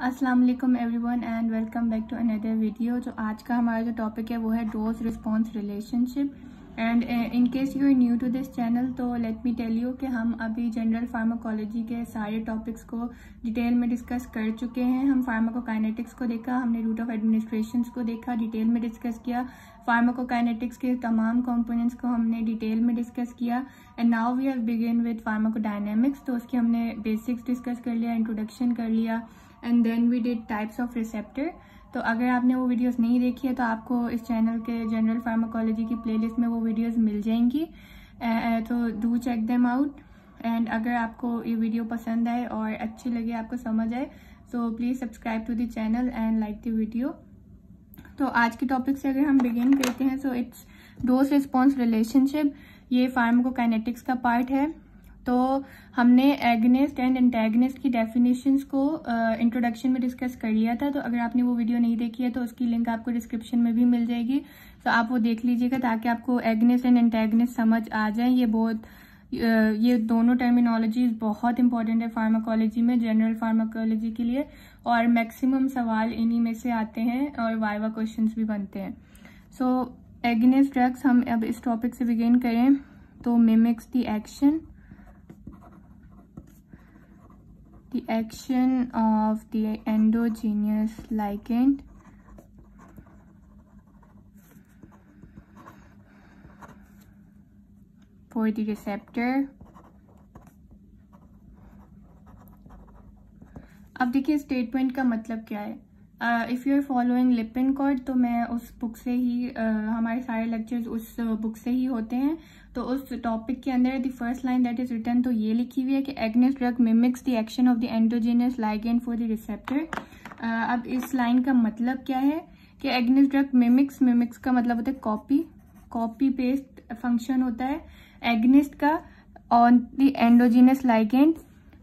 अस्सलाम everyone and welcome back to another video. जो आज का हमारा जो टॉपिक है, वो है dose response relationship and in case you are new to this channel तो लेट मी टेल यू कि हम अभी जनरल फार्माकोलॉजी के सारे टॉपिक्स को डिटेल में डिस्कस कर चुके हैं। हम फार्माकोकाइनेटिक्स को देखा, हमने रूट ऑफ़ एडमिनिस्ट्रेशन को देखा डिटेल में डिस्कस किया। फार्माकोकाइनेटिक्स के तमाम कंपोनेंट्स को हमने डिटेल में डिस्कस किया। And now we have begin with pharmacodynamics तो उसके हमने बेसिक्स डिस्कस कर लिया इंट्रोडक्शन कर लिया। And then we did types of receptor तो अगर आपने वो वीडियोस नहीं देखी है तो आपको इस चैनल के जनरल फार्माकोलॉजी की प्लेलिस्ट में वो वीडियोस मिल जाएँगी। तो do check them out and अगर आपको ये वीडियो पसंद आए और अच्छी लगे, आपको समझ आए so please subscribe to the channel and like the video तो आज के टॉपिक से अगर हम बिगिन करते हैं so it's dose response relationship ये फार्माकोकाइनेटिक्स का पार्ट है। तो हमने एगनिस्ट एंड एंटेगनिस्ट की डेफिनेशंस को इंट्रोडक्शन uh, में डिस्कस कर लिया था तो अगर आपने वो वीडियो नहीं देखी है तो उसकी लिंक आपको डिस्क्रिप्शन में भी मिल जाएगी। तो आप वो देख लीजिएगा ताकि आपको एगनिस्ट एंड एंटेगनिस्ट समझ आ जाए। ये बहुत ये दोनों टर्मिनोलॉजीज बहुत इंपॉर्टेंट है फार्माकोलॉजी में जनरल फार्माकोलॉजी के लिए और मैक्सिमम सवाल इन्हीं में से आते हैं और वाइवा क्वेश्चंस भी बनते हैं। सो एगनिस्ट ड्रग्स हम अब इस टॉपिक से बिगिन करें। तो mimics the action the action of the endogenous ligand for the receptor अब देखिए स्टेटमेंट का मतलब क्या है if you are following Lippincott तो मैं उस बुक से ही uh, हमारे सारे लेक्चर्स उस बुक uh, से ही होते हैं। तो उस टॉपिक के अंदर the first line that is written तो ये लिखी हुई है कि agonist drug mimics the action of the endogenous ligand for the receptor अब इस लाइन का मतलब क्या है? कि एग्नेस ड्रग मिमिक्स मिमिक्स का मतलब होता है कॉपी कॉपी पेस्ट फ़ंक्शन होता है। एग्निस्ट का ऑन द एंडोजीनियस लाइगेंड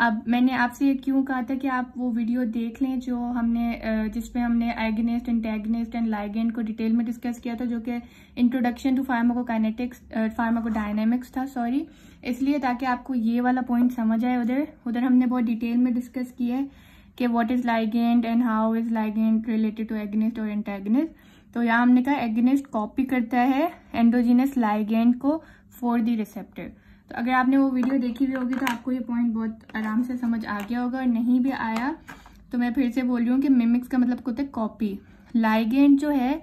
अब मैंने आपसे ये क्यों कहा था कि आप वो वीडियो देख लें जो हमने जिसमें हमने एगनेस्ट एंटेगनेस्ट एंड लाइगेंड को डिटेल में डिस्कस किया था, जो कि इंट्रोडक्शन टू फार्माकोकाइनेटिक्स फार्माकोडायनेमिक्स था सॉरी इसलिए ताकि आपको ये वाला पॉइंट समझ आए उधर। उधर हमने बहुत डिटेल में डिस्कस किया है कि what is ligand and how is ligand related to agonist और एंटेगनेस्ट तो यहाँ हमने कहा एगनेस्ट कॉपी करता है एंडोजिनस लाइगेंड को फॉर दी रिसेप्टर तो अगर आपने वो वीडियो देखी हुई होगी तो आपको ये पॉइंट बहुत आराम से समझ आ गया होगा और नहीं भी आया तो मैं फिर से बोल रही हूँ कि मिमिक्स का मतलब होता है कॉपी लाइगेंट जो है,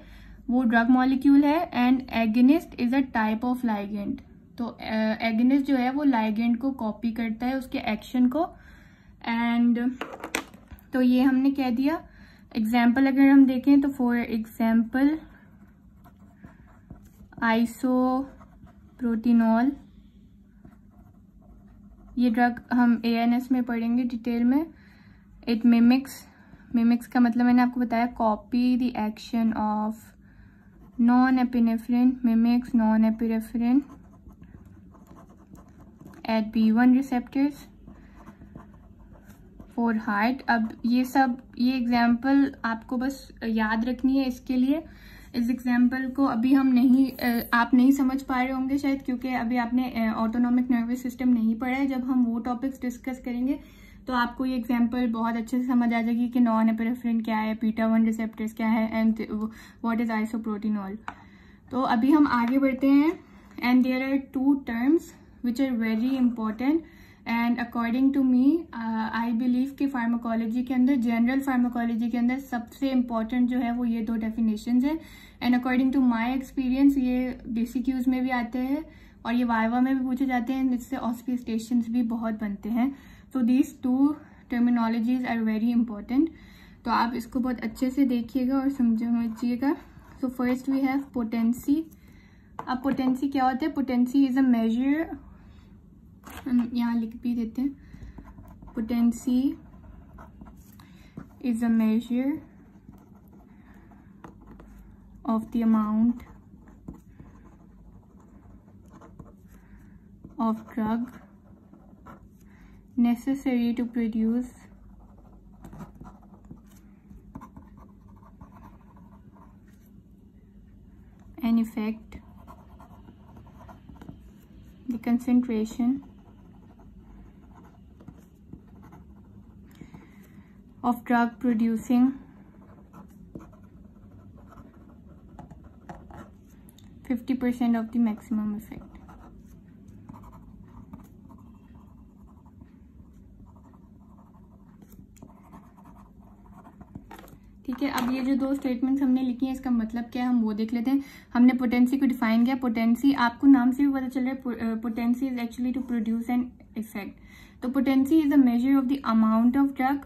वो ड्रग मॉलिक्यूल है and agonist is a type of ligand तो एगनिस्ट जो है वो लाइगेंट को कॉपी करता है, उसके एक्शन को. एंड तो ये हमने कह दिया. एग्ज़ाम्पल अगर हम देखें तो फॉर एग्ज़ाम्पल आइसो प्रोटीनॉल ये ड्रग हम ए एन एस में पढ़ेंगे डिटेल में. इट मिमिक्स मिमिक्स का मतलब मैंने आपको बताया copy the action of norepinephrine mimics norepinephrine at B one receptors for heart अब ये सब, ये एग्ज़ाम्पल आपको बस याद रखनी है इसके लिए. इस एग्ज़ाम्पल को अभी हम नहीं आप नहीं समझ पा रहे होंगे शायद, क्योंकि अभी आपने ऑटोनॉमिक नर्वस सिस्टम नहीं पढ़ा है। जब हम वो टॉपिक्स डिस्कस करेंगे तो आपको ये एग्ज़ाम्पल बहुत अच्छे से समझ आ जाएगी कि नॉन एपेरेफ्रिन क्या है पीटा वन रिसेप्टर्स क्या है एंड व्हाट इज़ आइसोप्रोटीनॉल तो अभी हम आगे बढ़ते हैं and there are two terms which are very important and according to me I believe कि फार्माकोलॉजी के अंदर जनरल फार्माकोलॉजी के अंदर सबसे इंपॉर्टेंट जो है वो ये दो डेफिनेशन है। And according to my experience ये डी में भी आते हैं और ये वाइवा में भी पूछे जाते हैं। जिससे ऑस्पिस्टेशन भी बहुत बनते हैं। तो these two terminologies are very important तो आप इसको बहुत अच्छे से देखिएगा और समझिएगा। So first we have potency अब पोटेंसी क्या होता है? पोटेंसी इज़ अ मेजर हम यहाँ लिख भी देते हैं potency is a measure of the amount of drug necessary to produce an effect the concentration of drug producing. 50% of the maximum effect. ठीक है, अब ये जो दो स्टेटमेंट्स हमने लिखी हैं, इसका मतलब क्या है, हम वो देख लेते हैं। हमने पोटेंसी को डिफाइन किया। पोटेंसी आपको नाम से भी पता चल रहा है potency is actually to produce an effect तो potency is the measure of the amount of drug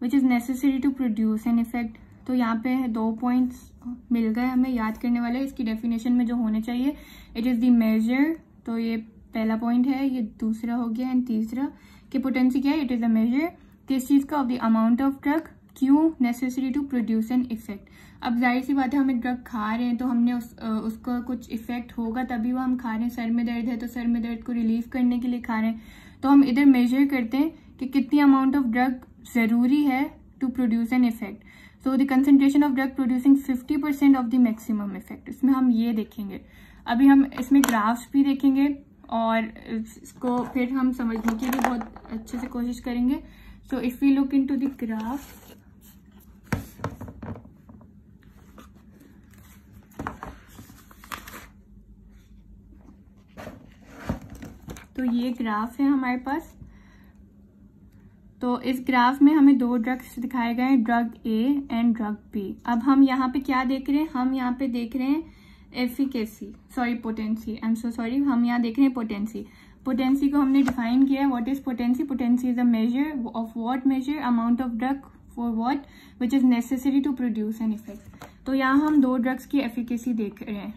which is necessary to produce an effect तो यहाँ पे दो पॉइंट्स मिल गए हमें याद करने वाले। इसकी डेफिनेशन में जो होने चाहिए इट इज़ द मेजर तो ये पहला पॉइंट है, ये दूसरा हो गया एंड तीसरा। कि पोटेंसी क्या है? इट इज़ अ मेजर किस चीज़ का? Of the amount of drug क्यों necessary to produce an effect अब ज़ाहिर सी बात है, हम एक ड्रग खा रहे हैं तो हमने उस उसका कुछ इफ़ेक्ट होगा, तभी वो हम खा रहे हैं। सर में दर्द है तो सर में दर्द को रिलीव करने के लिए खा रहे हैं। तो हम इधर मेजर करते हैं कि कितनी अमाउंट ऑफ़ ड्रग ज़रूरी है to produce an effect so the concentration of drug producing 50 percent of the maximum effect इसमें हम ये देखेंगे। अभी हम इसमें ग्राफ्स भी देखेंगे और इसको फिर हम समझने की भी बहुत अच्छे से कोशिश करेंगे। So if we look into the graph तो ये ग्राफ है हमारे पास। तो इस ग्राफ में हमें दो ड्रग्स दिखाए गए हैं drug A and drug B अब हम यहाँ पे क्या देख रहे हैं? हम यहाँ पे देख रहे हैं efficacy sorry potency I am so sorry हम यहाँ देख रहे हैं पोटेंसी पोटेंसी को हमने डिफाइन किया है. What is potency potency is a measure of what measure amount of drug for what which is necessary to produce an effect तो यहाँ हम दो ड्रग्स की एफिकेसी देख रहे हैं.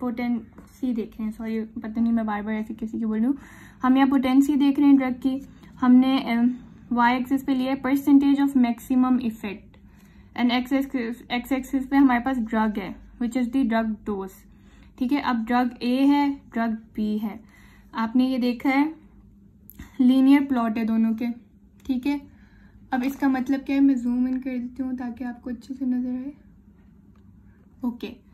पोटेंसी देख रहे हैं. सॉरी पता नहीं मैं बार बार एफिकेसी की बोल रही हूँ. हम यहाँ पोटेंसी देख रहे हैं ड्रग की. हमने वाई एक्सिस पे लिया है percentage of maximum effect and X X axis पे हमारे पास ड्रग है which is the drug dose ठीक है, अब ड्रग ए है ड्रग बी है. आपने ये देखा है लीनियर प्लॉट है दोनों के. ठीक है, अब इसका मतलब क्या है? मैं जूम इन कर देती हूँ ताकि आपको अच्छे से नज़र आए. Okay okay.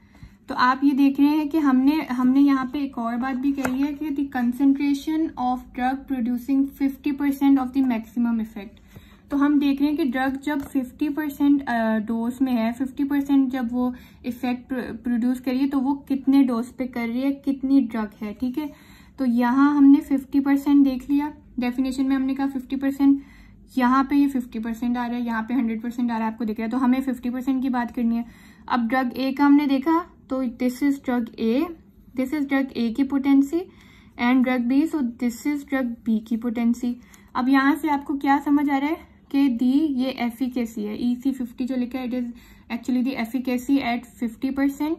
तो आप ये देख रहे हैं कि हमने हमने यहाँ पे एक और बात भी कही है कि the concentration of drug producing 50 percent of the maximum effect तो हम देख रहे हैं कि ड्रग जब 50 परसेंट डोज में है 50 परसेंट जब वो इफ़ेक्ट प्रोड्यूस करिए तो वो कितने डोज पे कर रही है, कितनी ड्रग है, ठीक है? तो यहाँ हमने 50 परसेंट देख लिया। डेफिनेशन में हमने कहा 50 परसेंट यहाँ पे ये 50 परसेंट आ रहा है, यहाँ पे 100 परसेंट आ रहा है, आपको दिख रहा है। तो हमें 50 परसेंट की बात करनी है। अब ड्रग ए का हमने देखा तो this is drug A this is drug A की potency and drug B so this is drug B की पोटेंसी अब यहाँ से आपको क्या समझ आ रहा है कि दी ये एफिकेसी है। ई सी फिफ्टी जो लिखा है it is actually the efficacy at fifty percent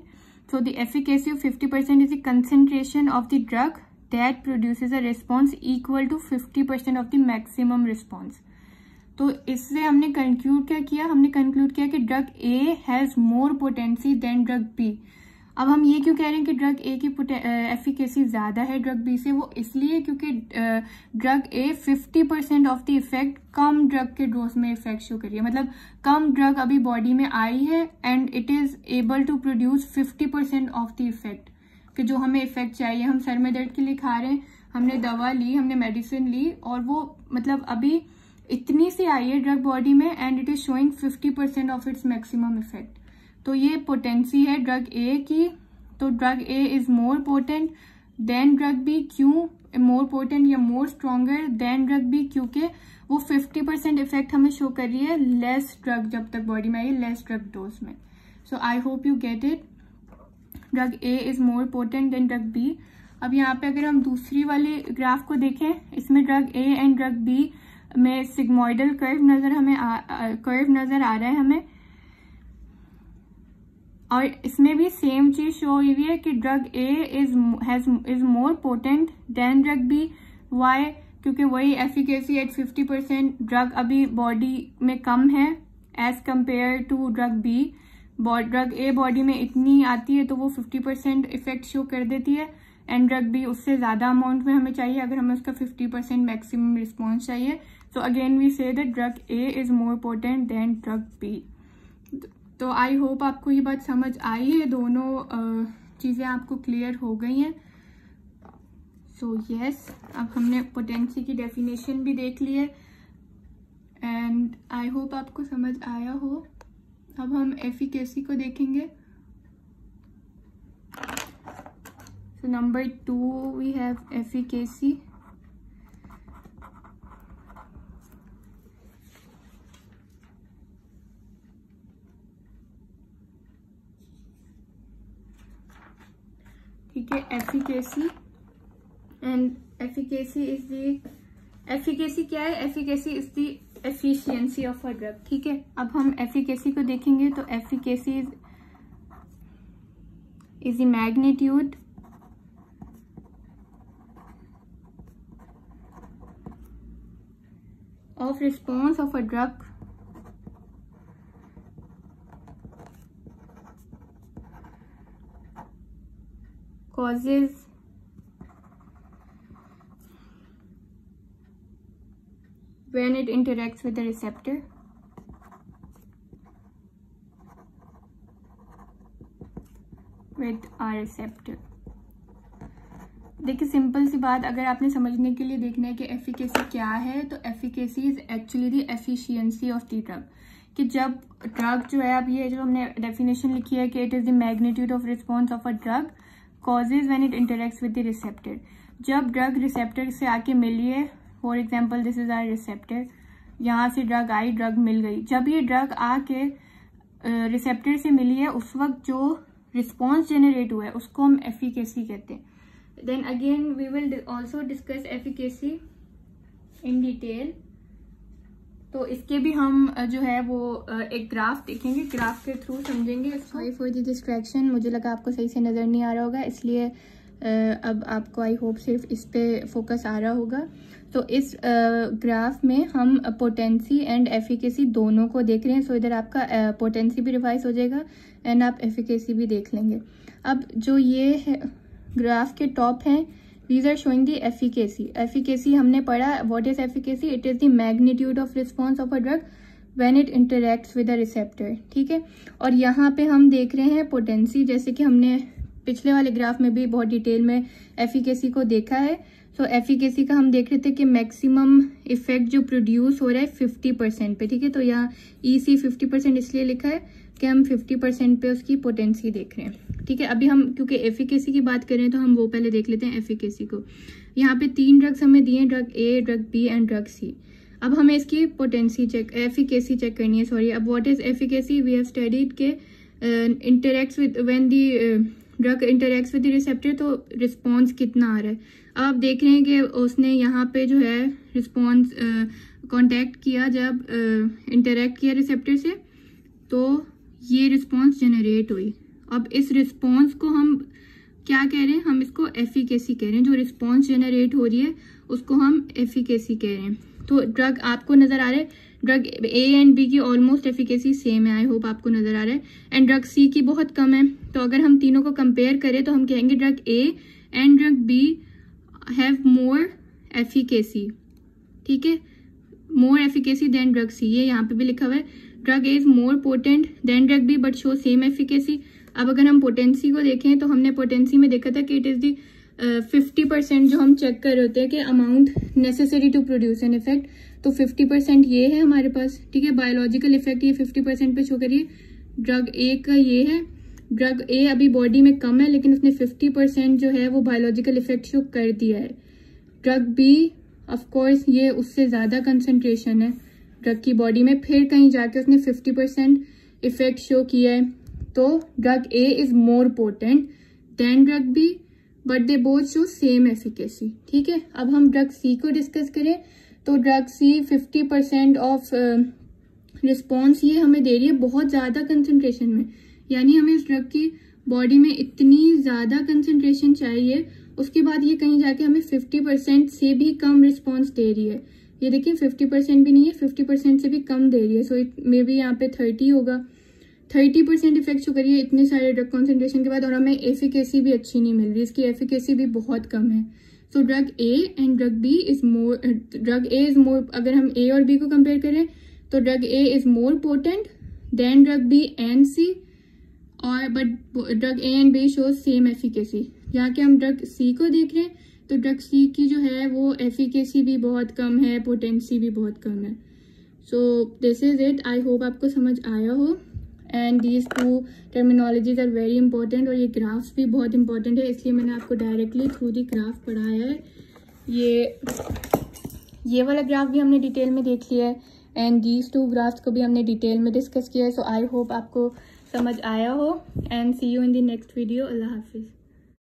so the efficacy of 50% is the concentration of the drug that produces a response equal to 50% of the maximum response. तो इससे हमने conclude क्या किया? हमने conclude किया कि drug A has more potency than drug B अब हम ये क्यों कह रहे हैं कि ड्रग ए की एफिकेसी ज़्यादा है ड्रग बी से? वो इसलिए क्योंकि drug A 50 percent of the effect come drug के डोज में इफ़ेक्ट शो करिए। मतलब कम ड्रग अभी बॉडी में आई है and it is able to produce 50 percent of the effect कि जो हमें इफ़ेक्ट चाहिए। हम सर में दर्द के लिए खा रहे हैं, हमने दवा ली, हमने मेडिसिन ली और वो मतलब अभी इतनी सी आई है ड्रग बॉडी में and it is showing 50 percent of its maximum effect तो ये पोटेंसी है ड्रग ए की तो drug A is more potent than drug B क्यों मोर पोटेंट या more stronger than drug B क्योंकि वो 50 परसेंट इफ़ेक्ट हमें शो कर रही है लेस ड्रग जब तक बॉडी में आई लेस ड्रग डोज में। So I hope you get it drug A is more potent than drug B अब यहाँ पे अगर हम दूसरी वाली ग्राफ को देखें, इसमें drug A and drug B में सिग्मोइडल कर्व नज़र हमें कर्व नज़र आ रहा है हमें। और इसमें भी सेम चीज़ शो हुई हुई है कि drug A is has is more potent than drug B why क्योंकि वही एफिकेसी एट 50 परसेंट ड्रग अभी बॉडी में कम है as compare to drug B drug A body में इतनी आती है तो वो 50 परसेंट इफ़ेक्ट शो कर देती है एंड ड्रग बी उससे ज़्यादा अमाउंट में हमें चाहिए अगर हमें उसका 50 परसेंट मैक्सिमम रिस्पॉन्स चाहिए. So again we say that drug A is more potent than drug B. तो आई होप आपको ये बात समझ आई है। दोनों चीज़ें आपको क्लियर हो गई हैं। सो so, यस yes, अब हमने पोटेंसी की डेफिनेशन भी देख ली है। एंड आई होप आपको समझ आया हो। अब हम एफिकेसी को देखेंगे। So number two we have efficacy ठीक efficacy and efficacy is the efficacy क्या है? Efficacy is the efficiency of a drug ठीक है? अब हम एफिकेसी को देखेंगे तो efficacy is is the magnitude of response of a drug causes when it interacts with the receptor. With a receptor. देखिए सिंपल सी बात अगर आपने समझने के लिए देखना है कि एफिकेसी क्या है तो efficacy is actually the efficiency of the drug कि जब ड्रग जो है, अब ये जो हमने डेफिनेशन लिखी है कि it is the magnitude of response of a drug causes when it interacts with the receptor जब ड्रग रिसेप्टर से आके मिली है for example this is our receptor यहाँ से ड्रग आई ड्रग मिल गई। जब ये ड्रग आके रिसेप्टर से मिली है, उस वक्त जो रिस्पॉन्स जनरेट हुआ है, उसको हम एफिकेसी कहते हैं। Then again we will also discuss efficacy in detail तो इसके भी हम जो है वो एक ग्राफ देखेंगे। ग्राफ के थ्रू समझेंगे सॉरी फॉर द डिस्ट्रैक्शन मुझे लगा आपको सही से नज़र नहीं आ रहा होगा, इसलिए अब आपको आई होप सिर्फ़ इस पे फोकस आ रहा होगा। तो इस ग्राफ में हम पोटेंसी एंड एफिकेसी दोनों को देख रहे हैं। सो इधर आपका पोटेंसी भी रिवाइज हो जाएगा एंड आप एफिकेसी भी देख लेंगे। अब जो ये है ग्राफ के टॉप हैं these are showing the efficacy efficacy हमने पढ़ा what is efficacy it is the magnitude of response of a drug when it interacts with a receptor ठीक है? और यहाँ पे हम देख रहे हैं पोटेंसी जैसे कि हमने पिछले वाले ग्राफ में भी बहुत डिटेल में एफिकेसी को देखा है। सो so, एफिकेसी का हम देख रहे थे कि मैक्सिमम इफ़ेक्ट जो प्रोड्यूस हो रहा है फिफ्टी परसेंट पे ठीक है? तो यहाँ ई सी फिफ्टी परसेंट इसलिए लिखा है कि हम फिफ्टी परसेंट पे उसकी पोटेंसी देख रहे हैं ठीक है? अभी हम क्योंकि एफिकेसी की बात करें तो हम वो पहले देख लेते हैं एफिकेसी को। यहाँ पे तीन ड्रग्स हमें दिए हैं drug A drug B and drug C अब हमें इसकी पोटेंसी चेक एफिकेसी चेक करनी है सॉरी अब what is efficacy we have studied के interacts with when the drug interacts with receptor तो रिस्पॉन्स कितना आ रहा है? अब आप देख रहे हैं कि उसने यहाँ पे जो है रिस्पॉन्स कांटेक्ट किया जब इंटरेक्ट किया रिसेप्टर से तो ये रिस्पॉन्स जनरेट हुई। अब इस रिस्पॉन्स को हम क्या कह रहे हैं? हम इसको एफिकेसी कह रहे हैं। जो रिस्पॉन्स जनरेट हो रही है, उसको हम एफिकेसी कह रहे हैं। तो ड्रग आपको नज़र आ रहा है ड्रग ए एंड बी की ऑलमोस्ट एफिकेसी सेम है आई होप आपको नज़र आ रहा है. एंड ड्रग सी की बहुत कम है. तो अगर हम तीनों को कंपेयर करें तो हम कहेंगे drug A and drug B have more efficacy ठीक है? More efficacy than drug C ये यहाँ पे भी लिखा हुआ है. Drug is more potent than drug B but show same efficacy अब अगर हम पोटेंसी को देखें तो हमने पोटेंसी में देखा था कि it is the fifty percent जो हम चेक कर रहे होते हैं कि amount necessary to produce an effect तो फिफ्टी परसेंट ये है हमारे पास, ठीक है? बायोलॉजिकल इफ़ेक्ट ये फिफ्टी परसेंट पे शो करिए। ड्रग ए का ये है। ड्रग ए अभी बॉडी में कम है, लेकिन उसने फिफ्टी परसेंट जो है वो बायोलॉजिकल इफ़ेक्ट शो कर दिया है। ड्रग बी ऑफकोर्स ये उससे ज़्यादा कंसनट्रेशन है। ड्रग की बॉडी में फिर कहीं जाके उसने फिफ्टी परसेंट इफ़ेक्ट शो किया है। तो drug A is more potent than drug B but they both show same efficacy ठीक है? अब हम ड्रग सी को डिस्कस करें। तो drug C fifty percent of response ये हमें दे रही है बहुत ज़्यादा कंसनट्रेशन में। यानी हमें इस ड्रग की बॉडी में इतनी ज़्यादा कंसनट्रेशन चाहिए, उसके बाद ये कहीं जाके हमें फिफ्टी परसेंट से भी कम रिस्पॉन्स दे रही है। ये देखिए फिफ्टी परसेंट भी नहीं है फिफ्टी परसेंट से भी कम दे रही है। सो इट मे बी यहाँ पे थर्टी होगा। थर्टी परसेंट इफ़ेक्ट शो करिए इतने सारे ड्रग कॉन्सेंट्रेशन के बाद और हमें एफिकेसी भी अच्छी नहीं मिल रही। इसकी एफिकेसी भी बहुत कम है। So drug A and drug B is more drug A is more अगर हम ए और बी को कंपेयर करें तो drug A is more potent than drug B and C और but drug A and B show same efficacy यहाँ के हम ड्रग सी को देख रहे हैं तो ड्रग सी की जो है वो एफिकेसी भी बहुत कम है पोटेंसी भी बहुत कम है. So this is it I hope आपको समझ आया हो. And these two terminologies are very important और ये ग्राफ्स भी बहुत इंपॉर्टेंट है, इसलिए मैंने आपको डायरेक्टली थ्रू दी ग्राफ पढ़ाया है। ये ये वाला ग्राफ भी हमने डिटेल में देख लिया है। एंड दीज टू ग्राफ्स को भी हमने डिटेल में डिस्कस किया है। सो आई होप आपको समझ आया हो। And see you in the next video अल्लाह हाफिज़।